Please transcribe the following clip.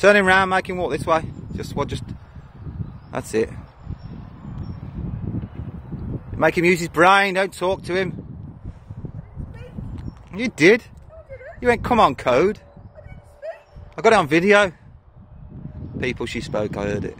Turn him round, make him walk this way. Just what? Just that's it. Make him use his brain. Don't talk to him. You did. You went, come on, Koda. I got it on video. People, she spoke. I heard it.